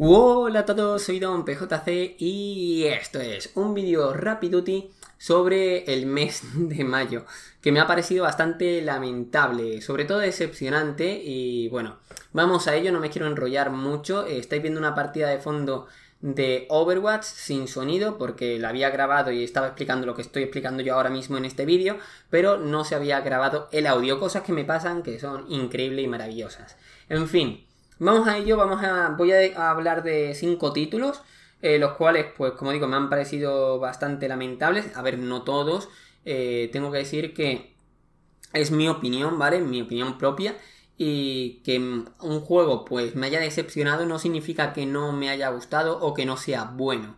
Hola a todos, soy Don PJC y esto es un vídeo rapiduti sobre el mes de mayo, que me ha parecido bastante lamentable, sobre todo decepcionante y bueno, vamos a ello, no me quiero enrollar mucho, estáis viendo una partida de fondo de Overwatch sin sonido porque la había grabado y estaba explicando lo que estoy explicando yo ahora mismo en este vídeo, pero no se había grabado el audio, cosas que me pasan que son increíbles y maravillosas. En fin, Vamos a ello, vamos a, voy a hablar de cinco títulos, eh, los cuales, pues como digo, me han parecido bastante lamentables. A ver, no todos. Eh, tengo que decir que es mi opinión, ¿vale? Mi opinión propia. Y que un juego, pues, me haya decepcionado no significa que no me haya gustado o que no sea bueno.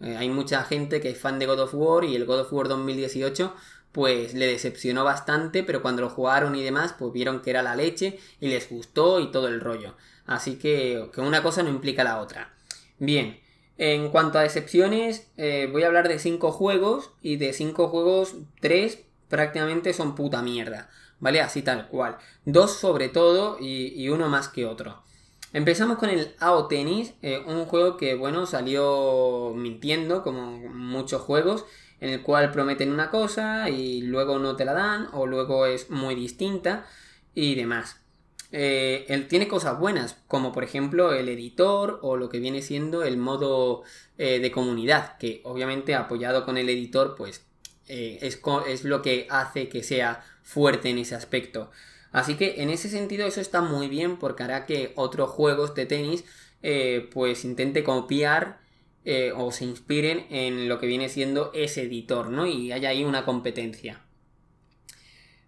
Eh, hay mucha gente que es fan de God of War y el God of War 2018 pues le decepcionó bastante, pero cuando lo jugaron y demás, pues vieron que era la leche y les gustó y todo el rollo. Así que, que una cosa no implica la otra. Bien, en cuanto a decepciones, eh, voy a hablar de 5 juegos y de 5 juegos, 3 prácticamente son puta mierda. ¿Vale? Así tal cual. Dos sobre todo y, uno más que otro. Empezamos con el AO Tennis, eh, un juego que, bueno, salió mintiendo, como muchos juegos, en el cual prometen una cosa y luego no te la dan, o luego es muy distinta y demás. Eh, él tiene cosas buenas, como por ejemplo el editor o lo que viene siendo el modo eh, de comunidad, que obviamente apoyado con el editor, pues eh, es, lo que hace que sea fuerte en ese aspecto. Así que en ese sentido eso está muy bien porque hará que otros juegos de tenis pues intente copiar o se inspiren en lo que viene siendo ese editor, ¿no? Y haya ahí una competencia.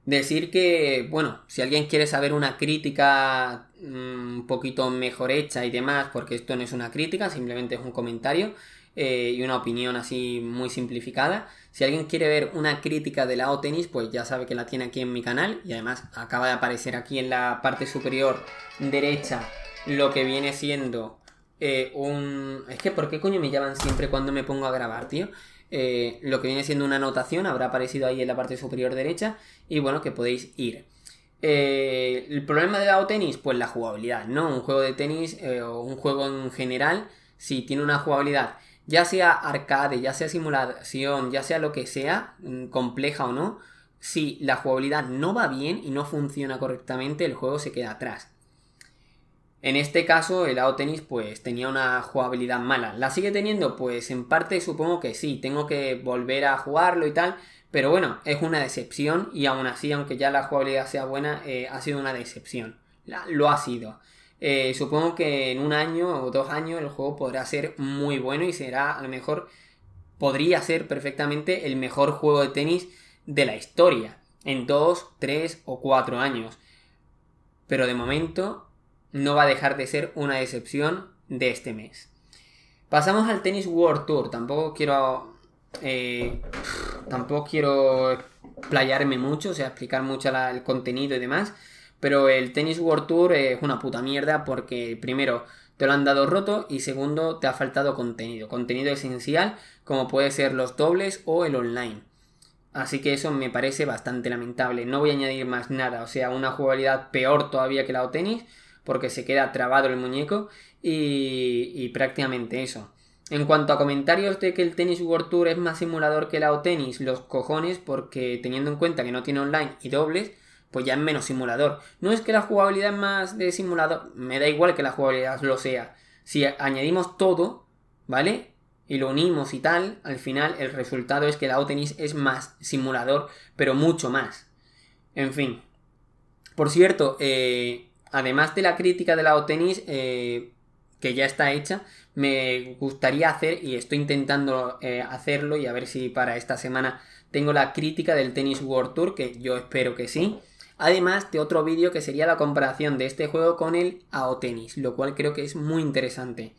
Decir que, bueno, si alguien quiere saber una crítica mm, un poquito mejor hecha y demás, porque esto no es una crítica, simplemente es un comentario eh, y una opinión así muy simplificada. Si alguien quiere ver una crítica de la tenis, pues ya sabe que la tiene aquí en mi canal y además acaba de aparecer aquí en la parte superior derecha lo que viene siendo eh, un... Es que, ¿por qué coño me llaman siempre cuando me pongo a grabar, tío? Eh, lo que viene siendo una anotación, habrá aparecido ahí en la parte superior derecha, y bueno, que podéis ir. Eh, el problema de la tenis, pues la jugabilidad, ¿no? Un juego de tenis eh, o un juego en general, si tiene una jugabilidad, ya sea arcade, ya sea simulación, ya sea lo que sea, mm, compleja o no, si la jugabilidad no va bien y no funciona correctamente, el juego se queda atrás. En este caso, el AO Tennis pues tenía una jugabilidad mala. ¿La sigue teniendo? Pues en parte supongo que sí, tengo que volver a jugarlo y tal. Pero bueno, es una decepción y aún así, aunque ya la jugabilidad sea buena, eh, ha sido una decepción. lo ha sido. Eh, supongo que en un año o dos años el juego podrá ser muy bueno y será a lo mejor, podría ser perfectamente el mejor juego de tenis de la historia. En dos, tres o cuatro años. Pero de momento no va a dejar de ser una decepción de este mes. Pasamos al Tennis World Tour. Tampoco quiero. Eh, tampoco quiero playarme mucho, o sea, explicar mucho el contenido y demás. Pero el Tennis World Tour es una puta mierda porque, primero, te lo han dado roto y segundo, te ha faltado contenido. Contenido esencial, como puede ser los dobles o el online. Así que eso me parece bastante lamentable. No voy a añadir más nada. O sea, una jugabilidad peor todavía que la o tenis porque se queda trabado el muñeco y, prácticamente eso. En cuanto a comentarios de que el Tennis World Tour es más simulador que la tenis, los cojones, porque teniendo en cuenta que no tiene online y dobles, pues ya es menos simulador. No es que la jugabilidad es más de simulador, me da igual que la jugabilidad lo sea. Si añadimos todo, ¿vale? Y lo unimos y tal, al final el resultado es que la tenis es más simulador, pero mucho más. En fin. Por cierto, eh, además de la crítica de la tenis, eh, que ya está hecha, me gustaría hacer, y estoy intentando eh, hacerlo, y a ver si para esta semana tengo la crítica del Tennis World Tour, que yo espero que sí. Además de otro vídeo que sería la comparación de este juego con el AO Tennis, lo cual creo que es muy interesante.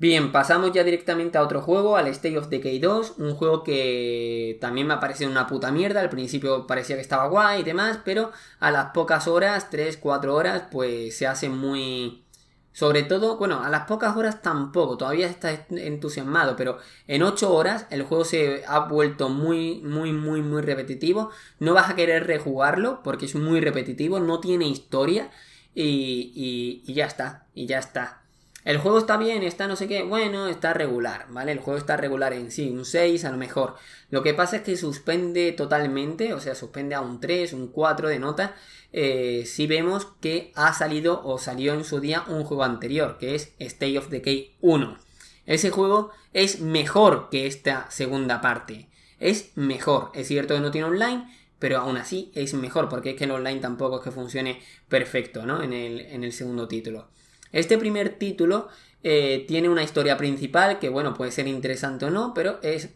Bien, pasamos ya directamente a otro juego, al State of Decay 2, un juego que también me ha parecido una puta mierda, al principio parecía que estaba guay y demás, pero a las pocas horas, 3, 4 horas, pues se hace muy... Sobre todo, bueno, a las pocas horas tampoco, todavía está entusiasmado, pero en 8 horas el juego se ha vuelto muy, muy, muy, muy repetitivo. No vas a querer rejugarlo porque es muy repetitivo, no tiene historia y, y, y ya está, y ya está. El juego está bien, está no sé qué, bueno, está regular, ¿vale? El juego está regular en sí, un 6 a lo mejor. Lo que pasa es que suspende totalmente, o sea, suspende a un 3, un 4 de nota, eh, si vemos que ha salido o salió en su día un juego anterior, que es State of Decay 1. Ese juego es mejor que esta segunda parte. Es mejor. Es cierto que no tiene online, pero aún así es mejor, porque es que el online tampoco es que funcione perfecto, ¿no? En el, en el segundo título. Este primer título eh, tiene una historia principal que, bueno, puede ser interesante o no, pero es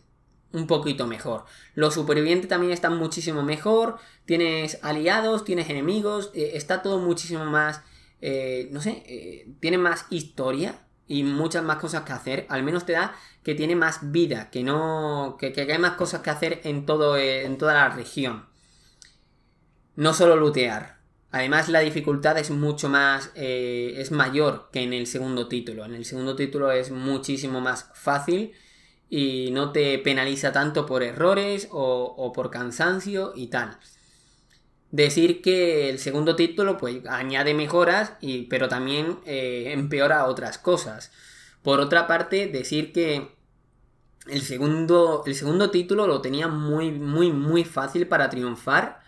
un poquito mejor. Los supervivientes también están muchísimo mejor. Tienes aliados, tienes enemigos, eh, está todo muchísimo más, eh, no sé, tiene más historia y muchas más cosas que hacer. Al menos te da que tiene más vida, que no, que, que hay más cosas que hacer en todo, en toda la región. No solo lootear. Además la dificultad es mucho más, eh, es mayor que en el segundo título. En el segundo título es muchísimo más fácil y no te penaliza tanto por errores o, por cansancio y tal. Decir que el segundo título pues añade mejoras, y, pero también eh, empeora otras cosas. Por otra parte, decir que el segundo, el segundo título lo tenía muy, muy, muy fácil para triunfar.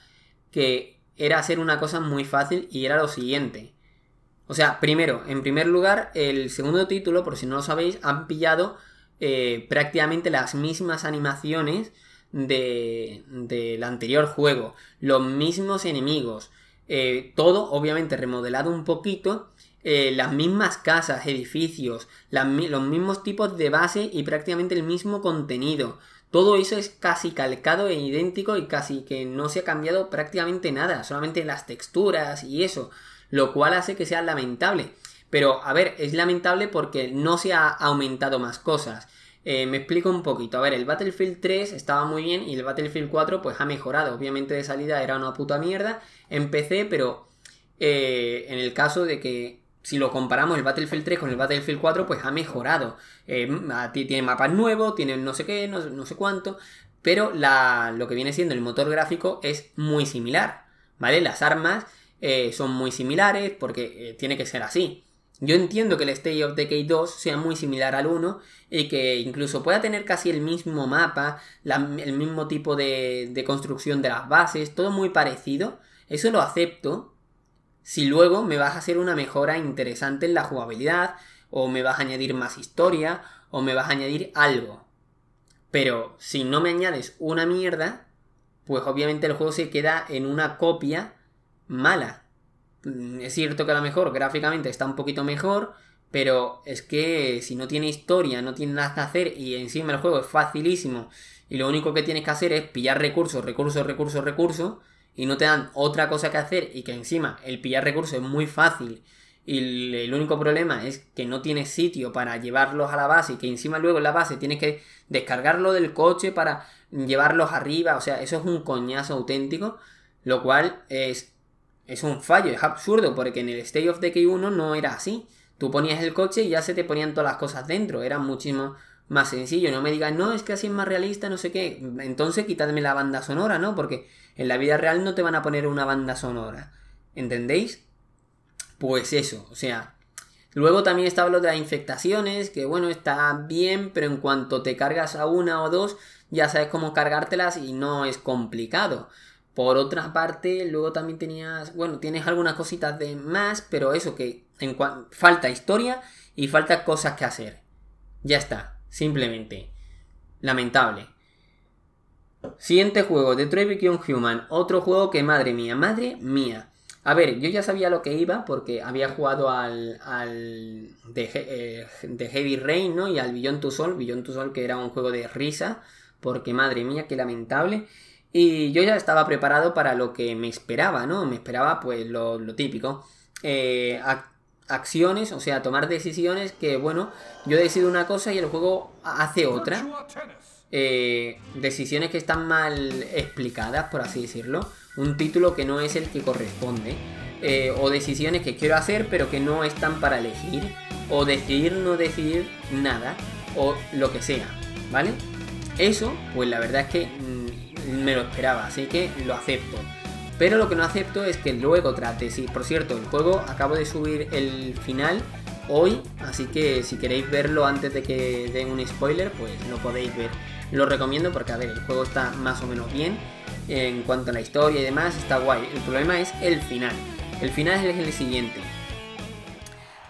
Que era hacer una cosa muy fácil y era lo siguiente. O sea, primero, en primer lugar, el segundo título, por si no lo sabéis, han pillado eh, prácticamente las mismas animaciones del anterior juego, los mismos enemigos, eh, todo obviamente remodelado un poquito, eh, las mismas casas, edificios, los mismos tipos de base y prácticamente el mismo contenido. Todo eso es casi calcado e idéntico y casi que no se ha cambiado prácticamente nada, solamente las texturas y eso, lo cual hace que sea lamentable. Pero a ver, es lamentable porque no se ha aumentado más cosas. Eh, me explico un poquito. A ver, el Battlefield 3 estaba muy bien y el Battlefield 4 pues ha mejorado. Obviamente de salida era una puta mierda en PC, pero eh, en el caso de que si lo comparamos el Battlefield 3 con el Battlefield 4, pues ha mejorado. Eh, tiene mapas nuevos, tiene no sé qué, no, sé cuánto, pero lo que viene siendo el motor gráfico es muy similar, ¿vale? Las armas eh, son muy similares porque eh, tiene que ser así. Yo entiendo que el State of Decay 2 sea muy similar al 1 y que incluso pueda tener casi el mismo mapa, el mismo tipo de, de construcción de las bases, todo muy parecido. Eso lo acepto, si luego me vas a hacer una mejora interesante en la jugabilidad, o me vas a añadir más historia, o me vas a añadir algo. Pero si no me añades una mierda, pues obviamente el juego se queda en una copia mala. Mm, es cierto que a lo mejor gráficamente está un poquito mejor, pero es que si no tiene historia, no tiene nada que hacer y encima el juego es facilísimo y lo único que tienes que hacer es pillar recursos, recursos, recursos, recursos, y no te dan otra cosa que hacer y que encima el pillar recursos es muy fácil y el único problema es que no tienes sitio para llevarlos a la base y que encima luego en la base tienes que descargarlo del coche para llevarlos arriba, o sea, eso es un coñazo auténtico, lo cual es, es un fallo, es absurdo porque en el State of Decay 1 no era así. Tú ponías el coche y ya se te ponían todas las cosas dentro, era muchísimo más sencillo. No me digan, no, es que así es más realista, no sé qué. Entonces quítadme la banda sonora, ¿no? Porque en la vida real no te van a poner una banda sonora. ¿Entendéis? Pues eso, o sea. Luego también está lo de las infectaciones, que bueno, está bien, pero en cuanto te cargas a una o dos, ya sabes cómo cargártelas y no es complicado. Por otra parte, luego también tenías, bueno, tienes algunas cositas de más, pero eso que en falta historia y falta cosas que hacer. Ya está, simplemente. Lamentable. Siguiente juego, Detroit Become Human. Otro juego que, madre mía, madre mía. A ver, yo ya sabía lo que iba porque había jugado al, al de, eh, Heavy Rain, ¿no? Y al Beyond Two Soul, Beyond Two Soul que era un juego de risa, porque madre mía, qué lamentable. Y yo ya estaba preparado para lo que me esperaba, ¿no? Me esperaba pues lo, típico. Eh, acciones, o sea, tomar decisiones que, bueno, yo decido una cosa y el juego hace otra. Eh, decisiones que están mal explicadas, por así decirlo, un título que no es el que corresponde, eh, o decisiones que quiero hacer pero que no están para elegir, o decidir no decidir nada, o lo que sea, ¿vale? Eso, pues la verdad es que mm, me lo esperaba, así que lo acepto. Pero lo que no acepto es que luego trate, sí, por cierto, el juego acabo de subir el final hoy, así que si queréis verlo antes de que den un spoiler, pues lo podéis ver. Lo recomiendo porque, a ver, el juego está más o menos bien en cuanto a la historia y demás, está guay. El problema es el final. El final es el siguiente.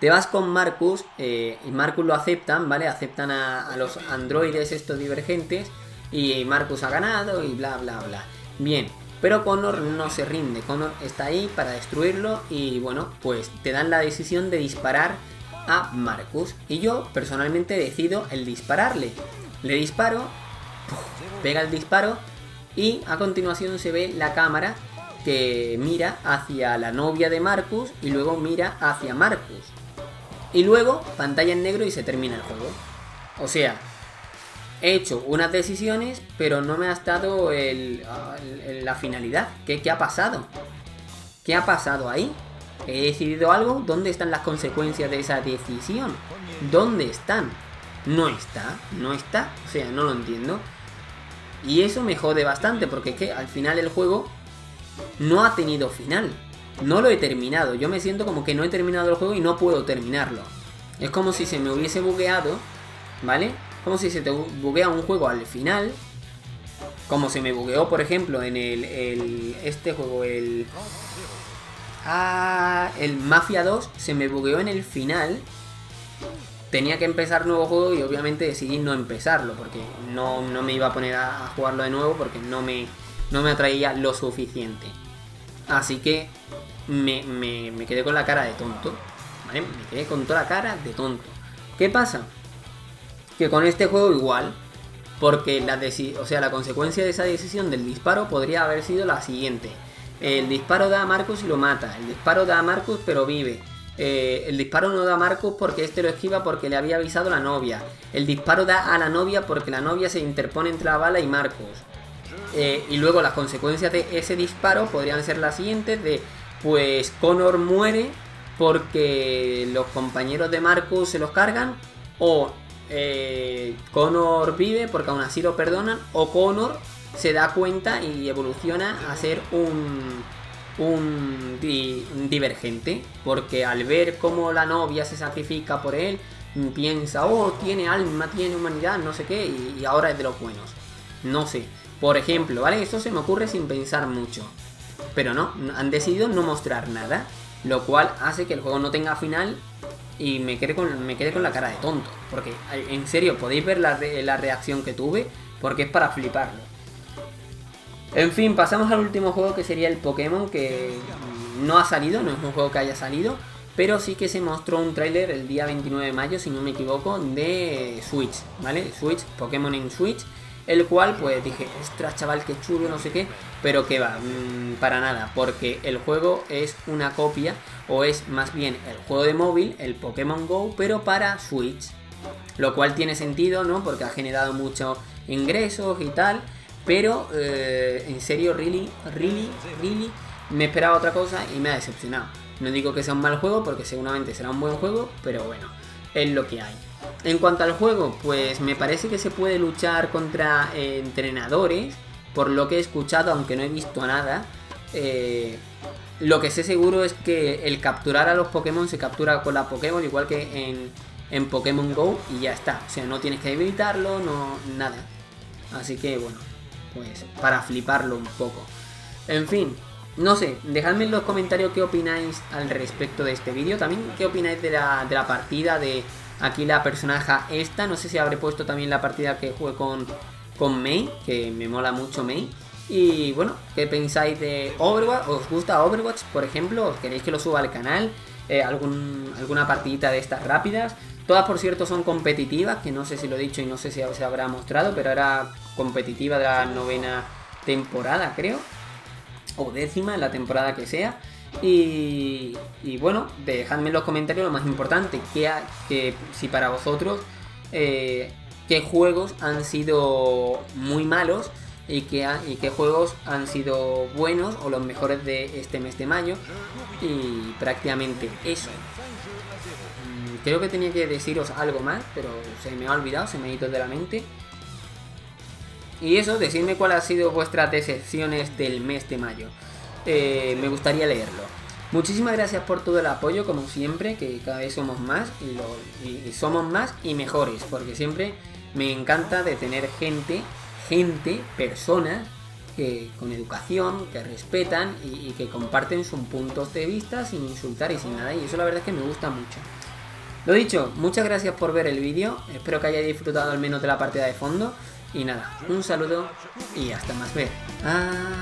Te vas con Marcus, eh, y Marcus lo aceptan, ¿vale? Aceptan a, a los androides estos divergentes y Marcus ha ganado y bla bla bla. Bien, pero Connor no se rinde, Connor está ahí para destruirlo y bueno, pues te dan la decisión de disparar a Marcus. Y yo personalmente decido el dispararle. Le disparo, pega el disparo y a continuación se ve la cámara que mira hacia la novia de Marcus y luego mira hacia Marcus. Y luego pantalla en negro y se termina el juego. O sea, he hecho unas decisiones, pero no me ha estado la finalidad. ¿Qué, ¿Qué ha pasado? ¿Qué ha pasado ahí? ¿He decidido algo? ¿Dónde están las consecuencias de esa decisión? ¿Dónde están? No está, no está, o sea, no lo entiendo. Y eso me jode bastante porque que al final el juego no ha tenido final. No lo he terminado. Yo me siento como que no he terminado el juego y no puedo terminarlo. Es como si se me hubiese bugueado, ¿vale? Como si se te buguea un juego al final. Como se me bugueó, por ejemplo, en el, el este juego, el... Ah, el Mafia 2 se me bugueó en el final. Tenía que empezar nuevo juego y obviamente decidí no empezarlo porque no, no me iba a poner a, jugarlo de nuevo porque no me, no me atraía lo suficiente. Así que me, me, me quedé con la cara de tonto. ¿vale? Me quedé con toda la cara de tonto. ¿Qué pasa? que con este juego igual, porque la, o sea, la consecuencia de esa decisión del disparo podría haber sido la siguiente. El disparo da a Marcus y lo mata. El disparo da a Marcus pero vive. Eh, el disparo no da a Marcus porque este lo esquiva porque le había avisado la novia. El disparo da a la novia porque la novia se interpone entre la bala y Marcus. Eh, y luego las consecuencias de ese disparo podrían ser las siguientes de pues Connor muere porque los compañeros de Marcus se los cargan o eh, Connor vive porque aún así lo perdonan, o Connor se da cuenta y evoluciona a ser un, un, divergente, porque al ver cómo la novia se sacrifica por él, piensa, oh, tiene alma, tiene humanidad, no sé qué, y, ahora es de los buenos. No sé. Por ejemplo, ¿vale? Esto se me ocurre sin pensar mucho. Pero no, han decidido no mostrar nada. Lo cual hace que el juego no tenga final y me quedé con, me quedé con la cara de tonto. Porque en serio, podéis ver la, la reacción que tuve, porque es para fliparlo. En fin, pasamos al último juego que sería el Pokémon, que no ha salido, no es un juego que haya salido, pero sí que se mostró un tráiler el día 29 de mayo, si no me equivoco, de Switch, ¿vale? Switch, Pokémon en Switch, el cual pues dije, ostras chaval, qué chulo, no sé qué, pero que va, mm, para nada, porque el juego es una copia, o es más bien el juego de móvil, el Pokémon Go, pero para Switch. Lo cual tiene sentido, ¿no? Porque ha generado muchos ingresos y tal. Pero, eh, en serio, really, really, really, me esperaba otra cosa y me ha decepcionado. No digo que sea un mal juego, porque seguramente será un buen juego, pero bueno, es lo que hay. En cuanto al juego, pues me parece que se puede luchar contra eh, entrenadores, por lo que he escuchado, aunque no he visto nada. Eh, lo que sé seguro es que el capturar a los Pokémon se captura con la Pokémon, igual que en, en Pokémon Go, y ya está. O sea, no tienes que debilitarlo, no, nada. Así que bueno, pues para fliparlo un poco. En fin, no sé, dejadme en los comentarios qué opináis al respecto de este vídeo. También qué opináis de la, de la partida de aquí la personaje esta. No sé si habré puesto también la partida que jugué con, con May, que me mola mucho May. Y bueno, ¿qué pensáis de Overwatch? ¿Os gusta Overwatch, por ejemplo? ¿Os queréis que lo suba al canal? Eh, algún, alguna partidita de estas rápidas. Todas, por cierto, son competitivas, que no sé si lo he dicho y no sé si se habrá mostrado, pero era competitiva de la novena temporada, creo. O décima, la temporada que sea. Y, bueno, dejadme en los comentarios lo más importante, que, que si para vosotros, eh, qué juegos han sido muy malos y qué, y qué juegos han sido buenos o los mejores de este mes de mayo. Y prácticamente eso. Creo que tenía que deciros algo más, pero se me ha olvidado, se me ha ido de la mente. Y eso, decidme cuáles han sido vuestras decepciones del mes de mayo. Eh, me gustaría leerlo. Muchísimas gracias por todo el apoyo, como siempre, que cada vez somos más y, somos más y mejores, porque siempre me encanta de tener gente, gente, personas que, con educación, que respetan y, y, que comparten sus puntos de vista sin insultar y sin nada. Y eso la verdad es que me gusta mucho. Lo dicho, muchas gracias por ver el vídeo, espero que hayáis disfrutado al menos de la partida de fondo. Y nada, un saludo y hasta más ver. Adiós.